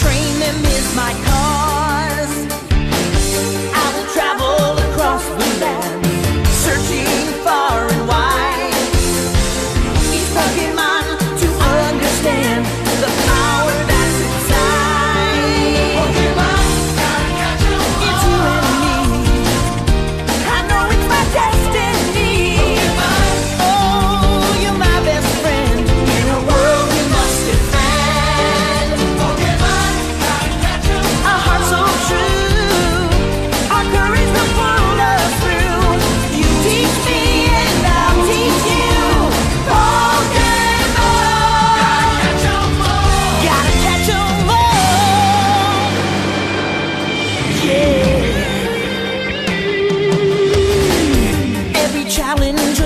train them is my call. Challenge.